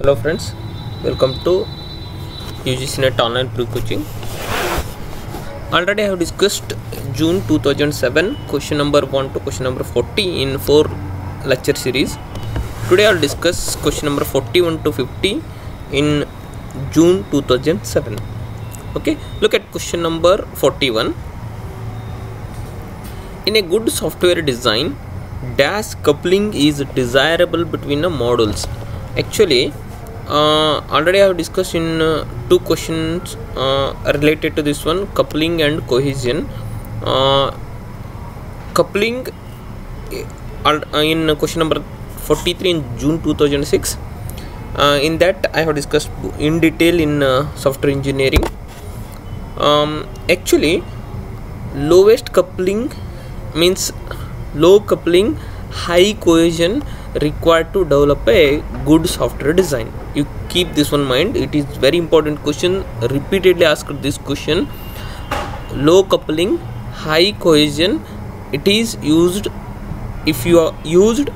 hello friends welcome to UGC net online pre coaching. Already I have discussed June 2007 question number 1 to question number 40 in four lecture series. Today I'll discuss question number 41 to 50 in June 2007 okay look at question number 41 in a good software design dash coupling is desirable between the modules. Actually uh, already i have discussed in uh, two questions uh, related to this one coupling and cohesion. Uh, coupling uh, in question number 43 in june 2006 uh, in that i have discussed in detail in uh, software engineering. Um, actually lowest coupling means low coupling high cohesion required to develop a good software design. You keep this one mind. It is very important question repeatedly asked this question. Low coupling high cohesion it is used if you are used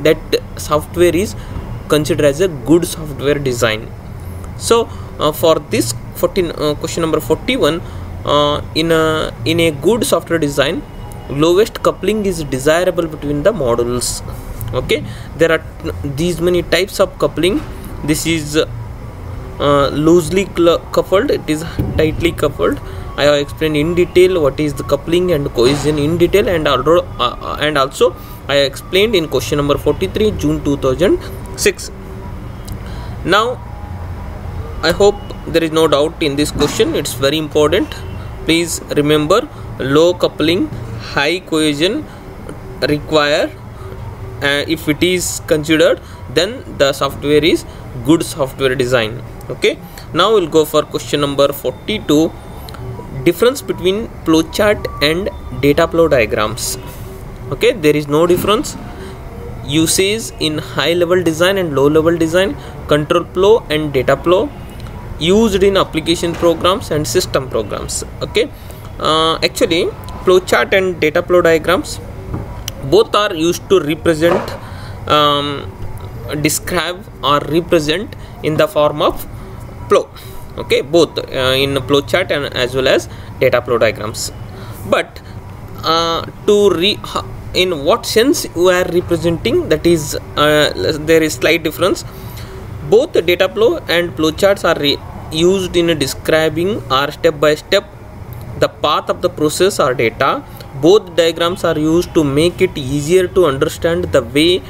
that software is considered as a good software design. So uh, for this 14 uh, question number 41 uh, in a in a good software design lowest coupling is desirable between the modules okay? There are these many types of coupling. This is uh, loosely coupled. It is tightly coupled. I have explained in detail what is the coupling and cohesion in detail and also uh, and also i explained in question number 43 june 2006 now i hope there is no doubt in this question. It's very important. Please remember low coupling high cohesion require uh, if it is considered then the software is good software design. Okay? Now we'll go for question number 42 difference between flowchart and data flow diagrams. Okay? There is no difference. Usage in high level design and low level design control flow and data flow. Used in application programs and system programs. Okay? Uh, actually flowchart and data flow diagrams both are used to represent um, describe or represent in the form of flow. Okay both uh, in flowchart and as well as data flow diagrams. But uh, to re in what sense we are representing that is uh, there is slight difference. Both data flow and flow charts are used in describing or step by step the path of the process or data both diagrams are used to make it easier to understand the way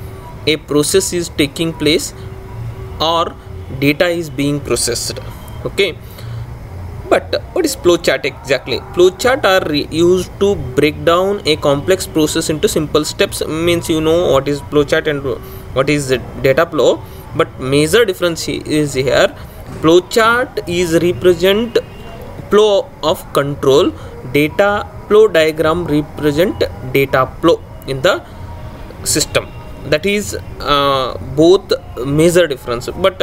a process is taking place or data is being processed. Okay? But what is flowchart exactly? Flowchart are used to break down a complex process into simple steps. Means you know what is flowchart and what is data flow. But major difference is here. Flowchart is represent flow of control data flow diagram represent data flow in the system. That is uh, both major difference. But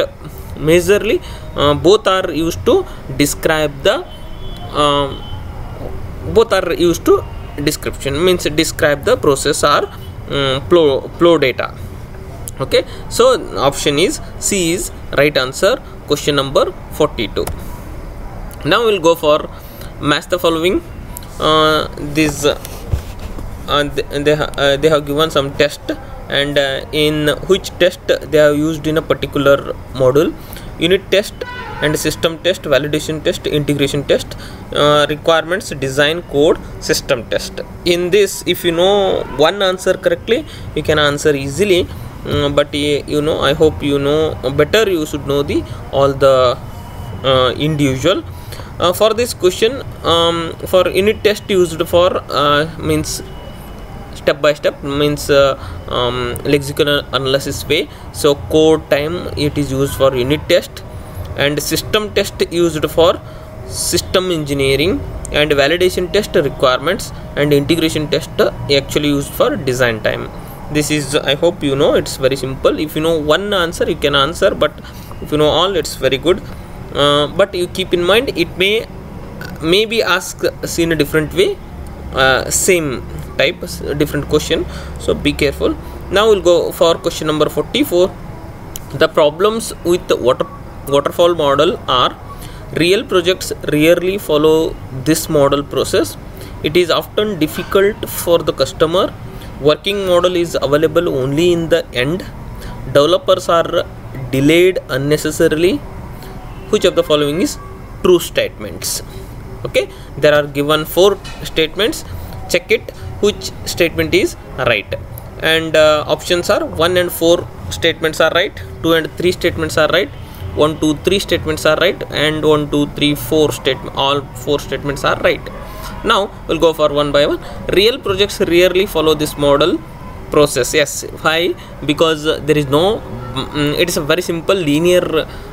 majorly uh, both are used to describe the uh, both are used to description. Means describe the process or um, flow flow data. Okay? So option is c is right answer question number 42 now we'll go for match the following. Uh, this uh, they, uh, they have given some test and uh, in which test they have used in a particular module. Unit test and system test validation test integration test uh, requirements design code system test. In this if you know one answer correctly you can answer easily. Um, but you know i hope you know better you should know the all the uh, individual uh, for this question um, for unit test used for uh, means step by step means uh, um, lexical analysis way. So code time it is used for unit test and system test used for system engineering and validation test requirements and integration test actually used for design time. This is i hope you know it's very simple. If you know one answer you can answer but if you know all it's very good uh, but you keep in mind it may maybe ask in a different way uh, same type different question. So be careful. Now we'll go for question number 44 the problems with the water waterfall model are real projects rarely follow this model process. It is often difficult for the customer. Working model is available only in the end. Developers are delayed unnecessarily which of the following is true statements? Okay there are given four statements. Check it which statement is right. And uh, options are 1 and 4 statements are right 2 and 3 statements are right 1 2 3 statements are right and 1 2 3 4 statement all four statements are right. Now we'll go for one by one. Real projects rarely follow this model process. Yes why? Because there is no mm, it is a very simple linear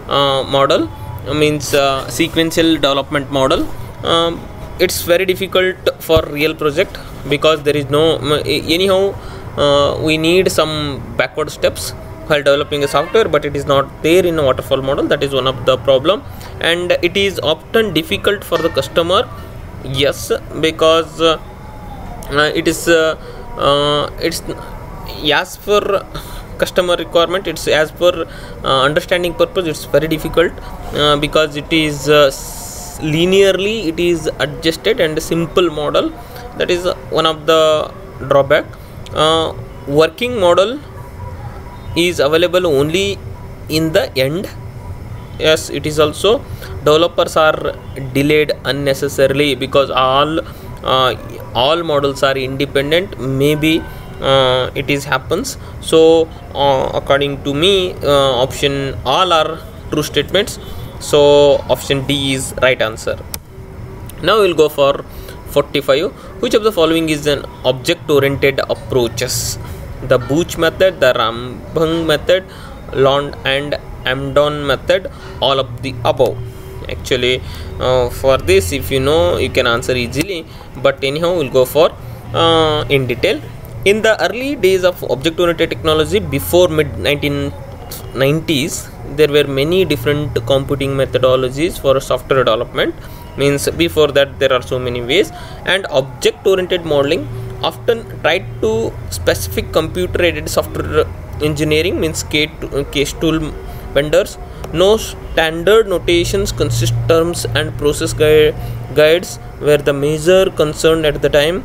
uh, model means uh, sequential development model. Um, it's very difficult for real project because there is no anyhow uh, we need some backward steps while developing a software but it is not there in a waterfall model. That is one of the problem. And it is often difficult for the customer yes because uh, uh, it is uh, uh, it's as per customer requirement it's as per uh, understanding purpose it's very difficult uh, because it is uh, linearly it is adjusted and simple model. That is one of the drawback. Uh, working model is available only in the end. Yes it is also. Developers are delayed unnecessarily because all uh, all models are independent. Maybe uh, it is happens. So uh, according to me uh, option all are true statements. So option d is right answer. Now we'll go for 45 which of the following is an object oriented approaches? The booch method the Rumbaugh method lond and amdon method all of the above. Actually uh, for this if you know you can answer easily. But anyhow we'll go for uh, in detail in the early days of object oriented technology before mid 1990s there were many different computing methodologies for software development. Means before that there are so many ways. And object oriented modeling often tried to specific computer aided software engineering means case tool vendors. No standard notations consist terms and process gui- guides were the major concern at the time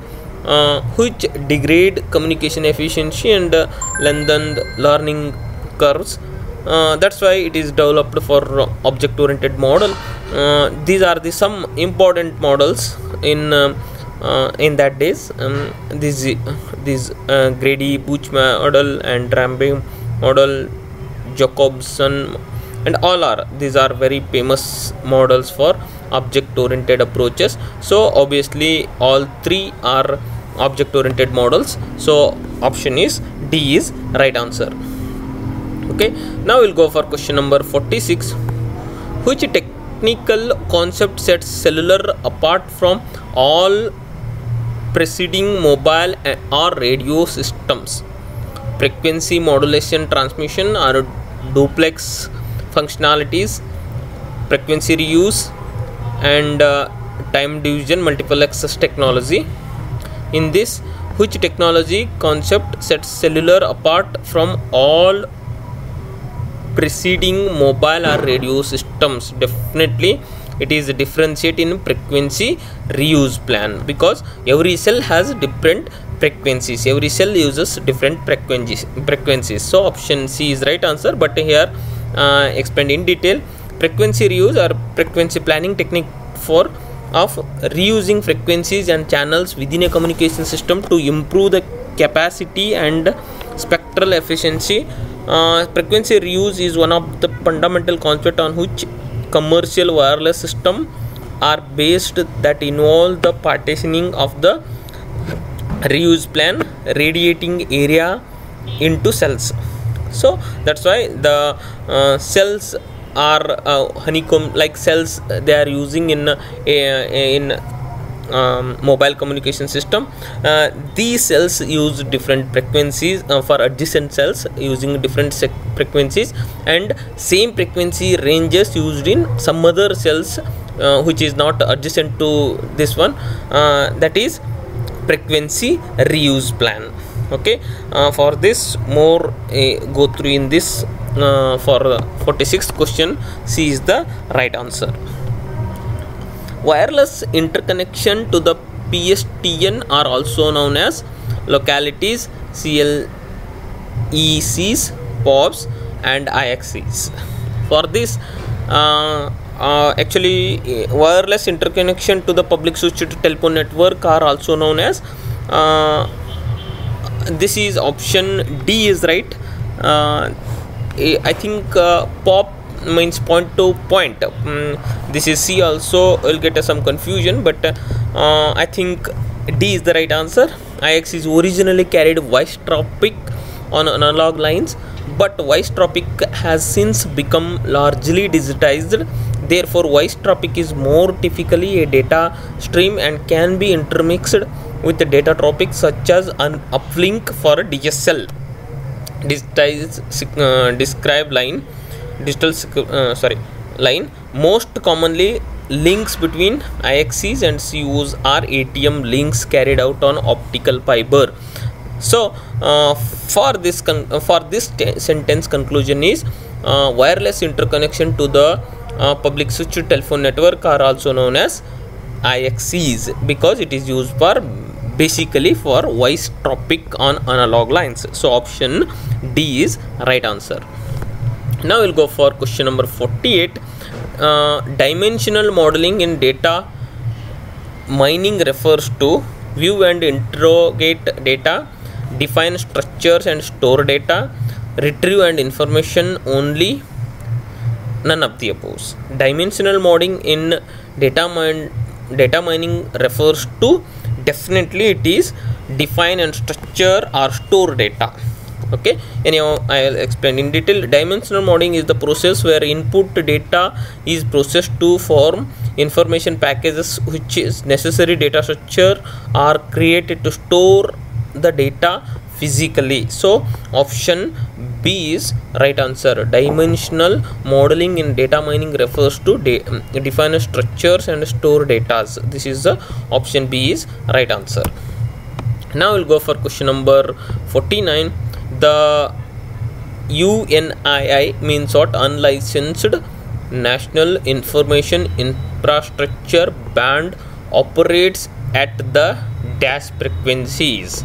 which degrade communication efficiency and uh, lengthened learning curves? Uh, that's why it is developed for object oriented model. Uh, these are the some important models in uh, uh, in that days. Um, these these uh, grady booch model and Rumbaugh model jacobson and all are these are very famous models for object oriented approaches. So obviously all three are object oriented models. So option is d is right answer. Okay. Now we'll go for question number 46 which technical concept sets cellular apart from all preceding mobile or radio systems? Frequency modulation transmission or duplex functionalities? Frequency reuse? And uh, time division multiple access technology in this which technology concept sets cellular apart from all preceding mobile or radio systems? Definitely it is differentiate in frequency reuse plan because every cell has different frequencies. Every cell uses different frequencies frequencies. So option c is right answer but here uh, explained in detail. Frequency reuse or frequency planning technique for of reusing frequencies and channels within a communication system to improve the capacity and spectral efficiency. Uh, frequency reuse is one of the fundamental concepts on which commercial wireless systems are based that involve the partitioning of the reuse plan radiating area into cells. So that's why the uh, cells are uh, honeycomb like cells they are using in uh, in um, mobile communication system. Uh, these cells use different frequencies uh, for adjacent cells using different frequencies. And same frequency ranges used in some other cells uh, which is not adjacent to this one. Uh, that is frequency reuse plan. Okay? For this more go through in this uh, for the 46th question c is the right answer. Wireless interconnection to the pstn are also known as localities clecs pops and ixcs for this uh, uh, actually wireless interconnection to the public switched telephone network are also known as uh, this is option d is right. Uh, i think uh, pop means point to point. Mm, this is c also will get uh, some confusion but uh, i think d is the right answer. Ix is originally carried voice traffic on analog lines but voice traffic has since become largely digitized. Therefore voice traffic is more typically a data stream and can be intermixed with the data traffic such as an uplink for a dsl digitized uh, describe line digital uh, sorry line. Most commonly links between IXCs and CUs are ATM links carried out on optical fiber. So uh, for this uh, for this te- sentence conclusion is uh, wireless interconnection to the uh, public switched telephone network are also known as IXCs because it is used for basically for voice traffic on analog lines. So option d is right answer. Now we'll go for question number 48 uh, dimensional modeling in data mining refers to view and interrogate data define structures and store data retrieve and information only none of the above. Dimensional modeling in data mine data mining refers to definitely it is define and structure or store data. Okay? Anyhow i'll explain. In detail dimensional modeling is the process where input data is processed to form information packages which is necessary data structure are created to store the data physically. So option b is right answer. Dimensional modeling in data mining refers to de- define structures and store data this is the option b is right answer. Now we'll go for question number 49 the UNII means what? Unlicensed national information infrastructure band operates at the dash frequencies.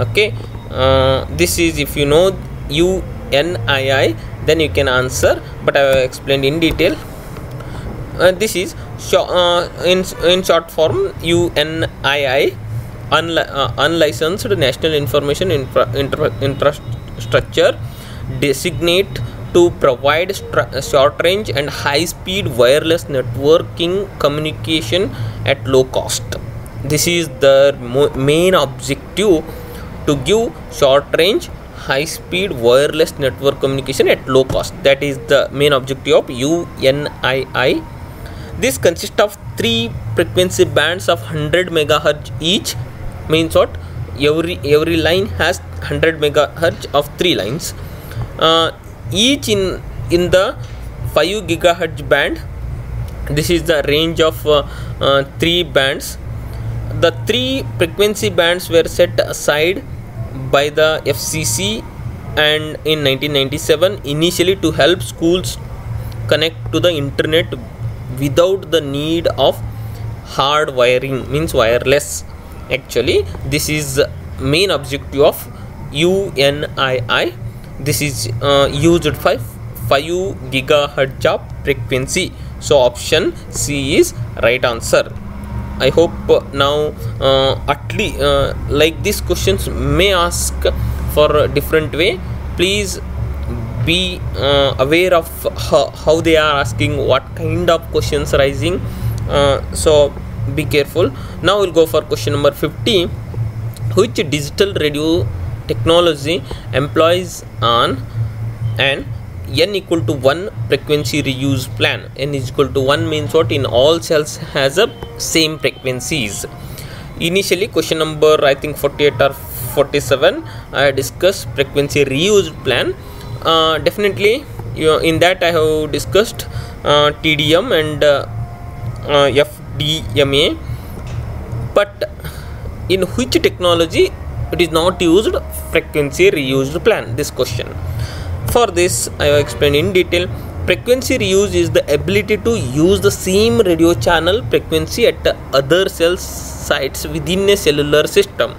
Okay uh, this is if you know UNII then you can answer but I have explained in detail. Uh, this is uh, in, in short form UNII unli- uh, unlicensed national information infra- infra- infrastructure designate to provide short range and high speed wireless networking communication at low cost. This is the main objective to give short range high speed wireless network communication at low cost. That is the main objective of UNII this consists of three frequency bands of 100 megahertz each. Means what every every line has 100 megahertz of three lines. Uh, each in in the 5 gigahertz band this is the range of uh, uh, three bands. The three frequency bands were set aside by the FCC and in 1997 initially to help schools connect to the internet without the need of hard wiring means wireless. Actually this is main objective of UNII this is uh, used for 5 gigahertz of frequency. So option C is right answer I hope uh, now uh, at least uh, like these questions may ask for a different way please be uh, aware of how, how they are asking what kind of questions rising. Uh, so be careful. Now we'll go for question number 50 which digital radio technology employs on an n equal to 1 frequency reuse plan. n is equal to 1 means what? In all cells has a same frequencies. Initially question number i think 48 or 47 i discussed frequency reuse plan. Uh, definitely you know, in that i have discussed uh, tdm and uh, uh, fdma but in which technology it is not used? Frequency reused plan this question for this i have explained in detail. Frequency reuse is the ability to use the same radio channel frequency at other cell sites within a cellular system.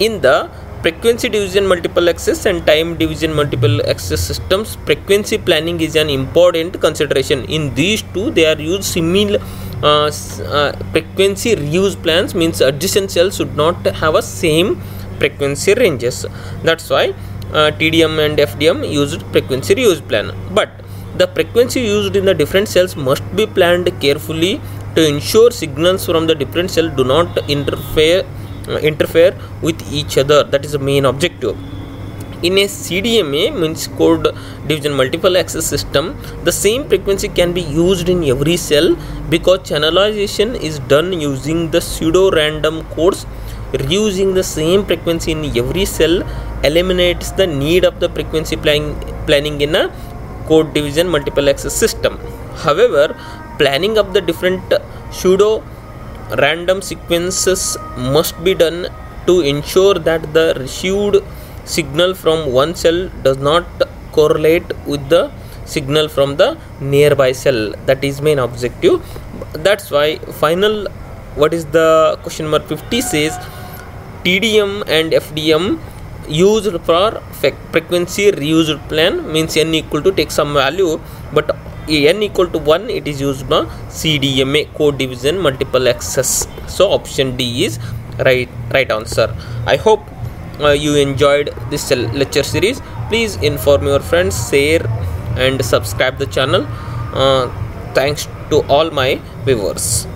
In the frequency division multiple access and time division multiple access systems frequency planning is an important consideration. In these two they are used similar uh, uh, frequency reuse plans means adjacent cells should not have a same frequency ranges. That's why uh, tdm and fdm used frequency reuse plan. But the frequency used in the different cells must be planned carefully to ensure signals from the different cell do not interfere uh, interfere with each other. That is the main objective. In a CDMA means code division multiple access system the same frequency can be used in every cell because channelization is done using the pseudo random codes reusing the same frequency in every cell eliminates the need of the frequency planning planning in a code division multiple access system. However planning of the different pseudo random sequences must be done to ensure that the received signal from one cell does not correlate with the signal from the nearby cell. That is main objective. That's why final what is the question number 50 says tdm and fdm used for frequency reused plan means n equal to take some value but n equal to 1 it is used by cdma code division multiple access. So option d is right right answer. I hope uh, you enjoyed this lecture series. Please inform your friends share and subscribe the channel. Uh, thanks to all my viewers